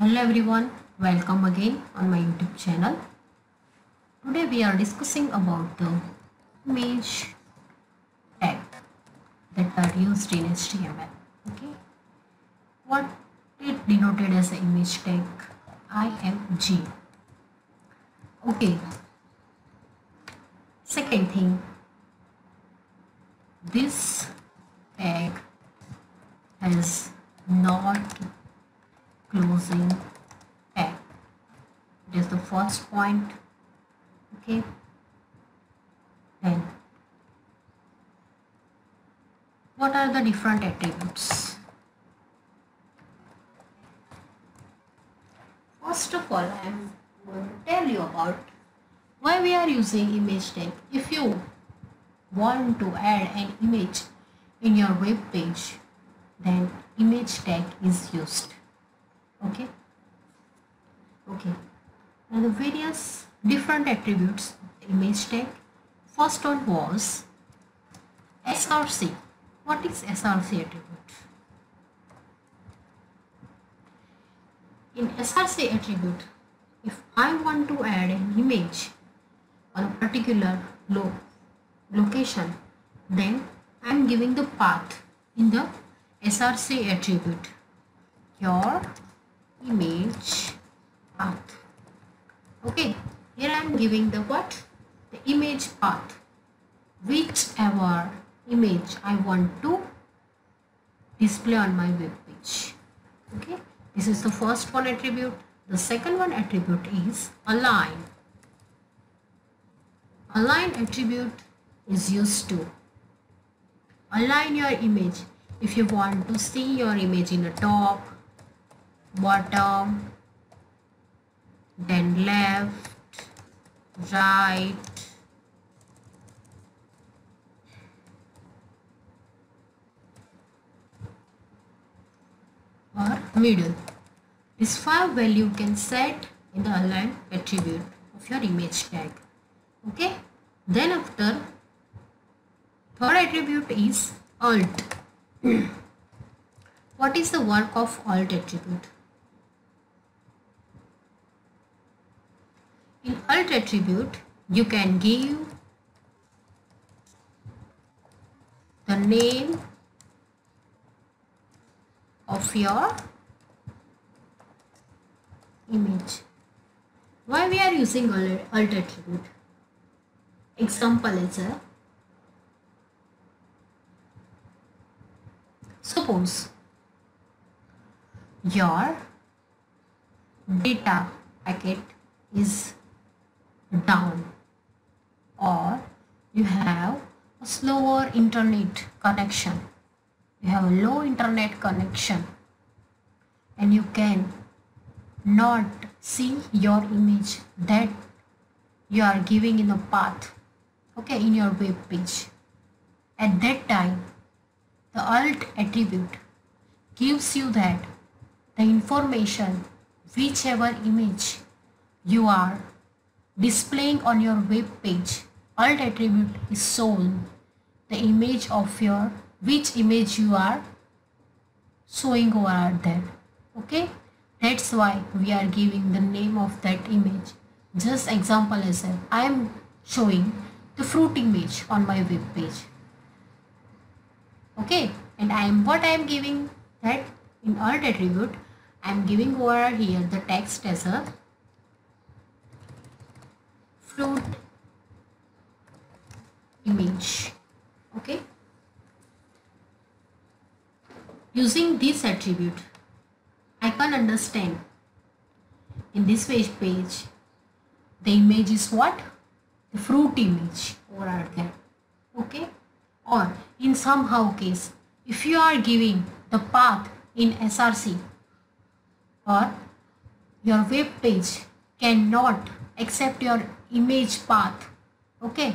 Hello everyone, welcome again on my YouTube channel. Today we are discussing about the image tag that are used in HTML. Okay, what it denoted as an image tag img. Okay, second thing, this tag has not closing tag it is point okay? Then what are the different attributes? First of all i am going to tell you about why we are using image tag if you want to add an image in your web page then image tag is used okay? Okay now the various different attributes image tag first one was src what is src attribute in src attribute if i want to add an image on a particular lo location then i am giving the path in the src attribute. Your image path okay here i am giving the what? The image path. Whichever image i want to display on my web page. Okay this is the first one attribute. The second one attribute is align. Align attribute is used to align your image. If you want to see your image in the top bottom then left right or middle. This five value you can set in the align attribute of your image tag okay? Then after third attribute is alt. What is the work of alt attribute In alt attribute, you can give the name of your image. Why we are using alt attribute? Example is a suppose your data packet is down. Or you have a slower internet connection. You have a low internet connection. And you can not see your image that you are giving in a path okay in your web page. At that time the alt attribute gives you that the information whichever image you are displaying on your web page alt attribute is shown. The image of your which image you are showing over there. Okay? That's why we are giving the name of that image. Just example as I am showing the fruit image on my web page. Okay? And I am what I am giving? That in alt attribute I am giving over here the text as a fruit image okay? Using this attribute I can understand. In this page page the image is what? The fruit image over there okay? Or in somehow case if you are giving the path in src or your web page cannot accept your image path okay?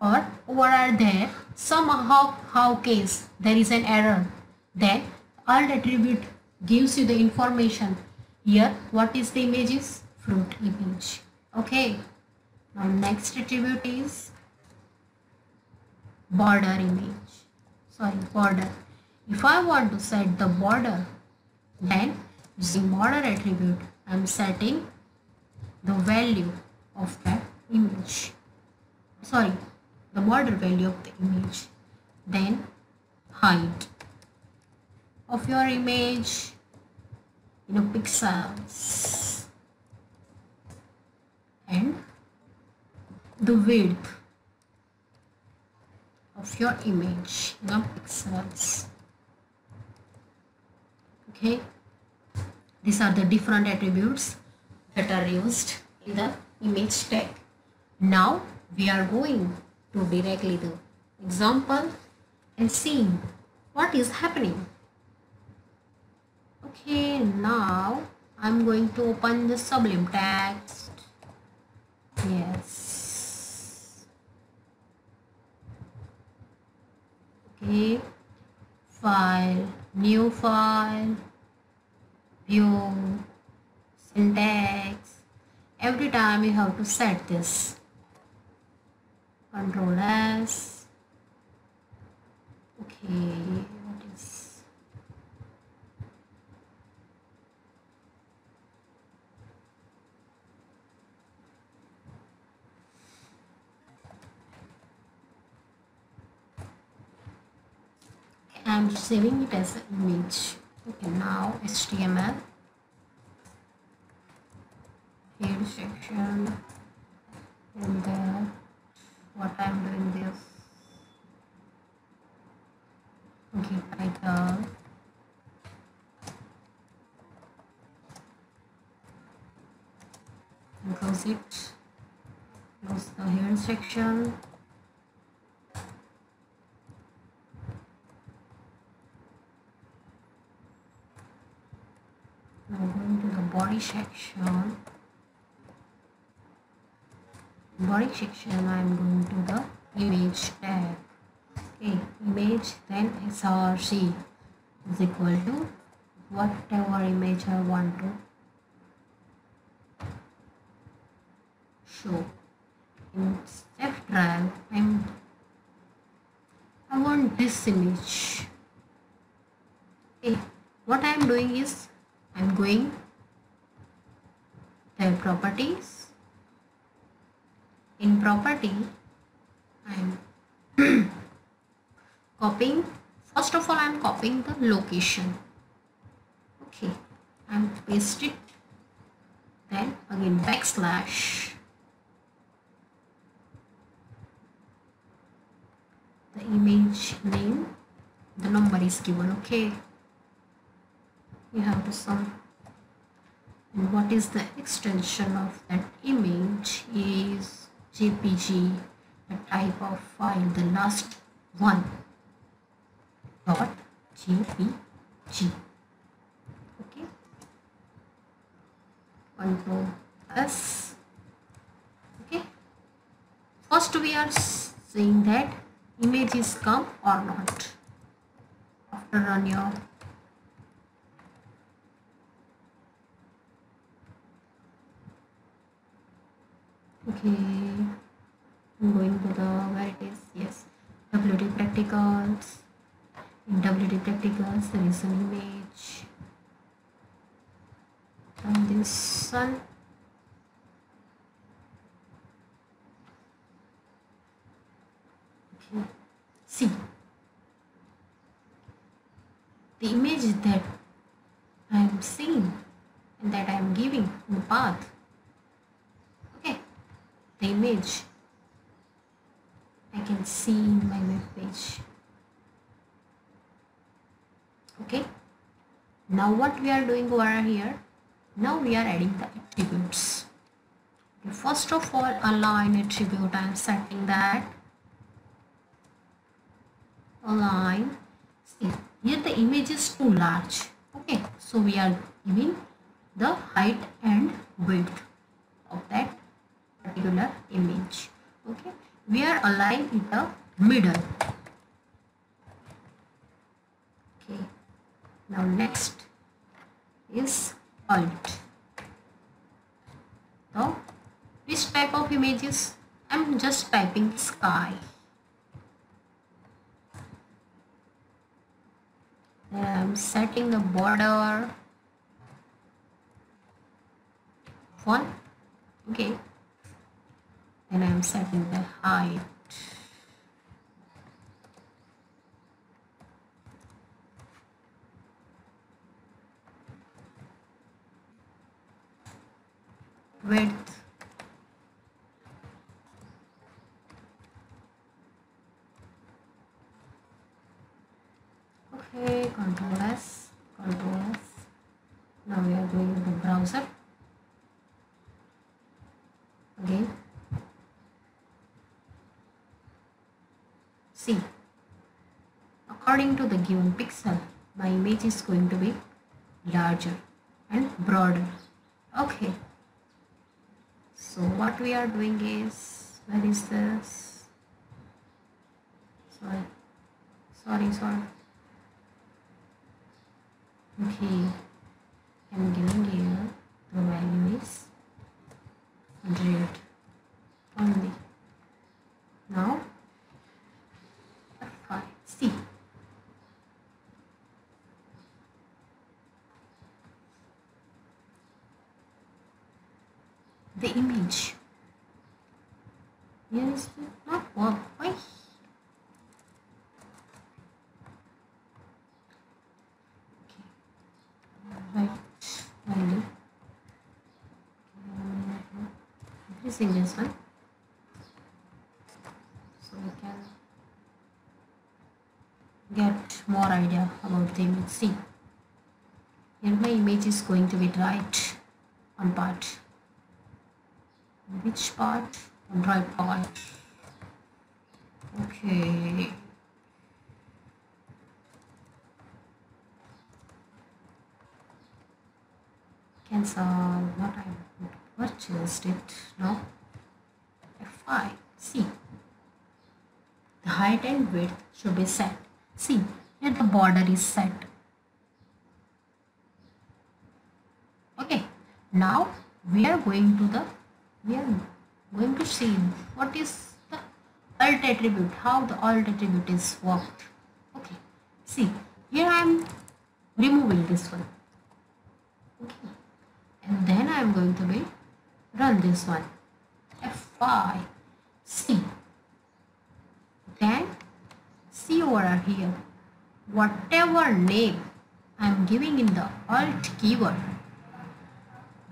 Or over there? Somehow how how case there is an error. Then alt attribute gives you the information. Here what is the image is? Fruit image okay? Now next attribute is border image. Sorry border. If I want to set the border then using border attribute I'm setting the value of that image sorry the border value of the image then height of your image know pixels and the width of your image know pixels. Okay? These are the different attributes that are used in the image tag. Now we are going to directly the example and see what is happening. Okay now I'm going to open the sublime text. Yes. Okay. File. New file. View syntax every time you have to set this. Control s. Okay what is I'm saving it as an image. Okay now HTML section. And then what I'm doing this okay title uh, close it. Close the head section. Now going to the body section body section I'm going to the image tag. Okay image then src is equal to whatever image I want to show. In step drive I'm I want this image. Okay what I am doing is I'm going the properties in property I'm copying. First of all I'm copying the location. Okay I'm paste it. Then again backslash. The image name the number is given okay? You have to sum. And what is the extension of that image jpg the type of file the last one. Dot jpg okay. Control s. Okay. First we are saying that image is come or not. After run your okay i'm going to the where it is yes wd practicals wd practicals there is an image and this one okay see the image that i am seeing and that i am giving in the path. The image I can see in my web page okay? Now what we are doing over here? Now we are adding the attributes. First of all align attribute I am setting that. Align see here the image is too large. Okay so we are giving the height and width of that particular image. Okay we are aligned in the middle okay now next is alt so which type of images. I'm just typing sky. I'm setting the border. One. Okay. And I'm setting the height width. Okay control s control s. Now we are going to the browser. Again. See according to the given pixel my image is going to be larger and broader. Okay so what we are doing is where is this? Sorry. Sorry sorry. Okay. I'm giving here the value is 100 only now fine see the image. Is not work. Why? Okay. Right value. Increasing this one. So we can get more idea about the image. See, here my image is going to be right on part which part? Right part. Okay. Cancel what I purchased it now F5 see. The height and width should be set. See here the border is set. Okay. Now we are going to the we are going to see what is the alt attribute how the alt attribute is worked. Okay. See here i am removing this one. Okay. And then i am going to be run this one. F5 c then see over here. Whatever name i am giving in the alt keyword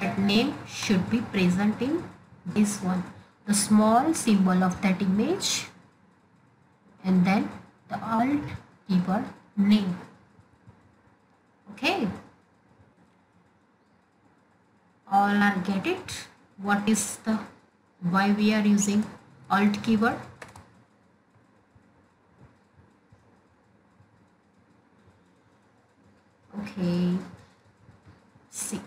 that name should be present in this one. The small symbol of that image and then the alt keyword name. Okay? All are get it? What is the why we are using alt keyword okay see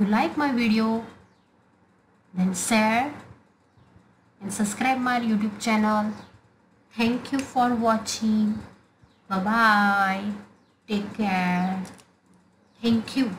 If you like my video, then share and subscribe my YouTube channel. Thank you for watching. Bye bye. Take care. Thank you.